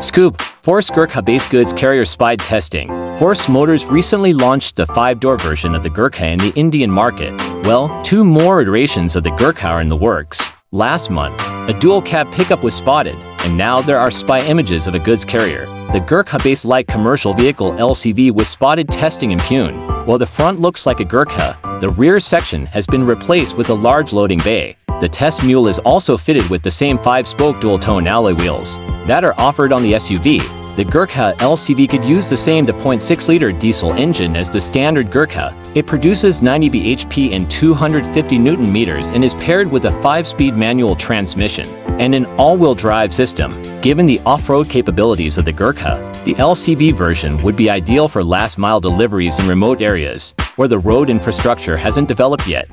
Scoop, Force Gurkha base goods carrier spied testing. Force Motors recently launched the five-door version of the Gurkha in the Indian market. Well, two more iterations of the Gurkha are in the works. Last month, a dual cab pickup was spotted, and now there are spy images of a goods carrier. The Gurkha-based light commercial vehicle LCV was spotted testing in Pune. While the front looks like a Gurkha, the rear section has been replaced with a large loading bay. The test mule is also fitted with the same 5-spoke dual-tone alloy wheels that are offered on the SUV. The Gurkha LCV could use the same 2.6-liter diesel engine as the standard Gurkha. It produces 90 bhp and 250 newton meters and is paired with a 5-speed manual transmission and an all-wheel drive system. Given the off-road capabilities of the Gurkha, the LCV version would be ideal for last-mile deliveries in remote areas where the road infrastructure hasn't developed yet.